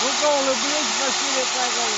Ну Пока улыбнусь, Василий плакал.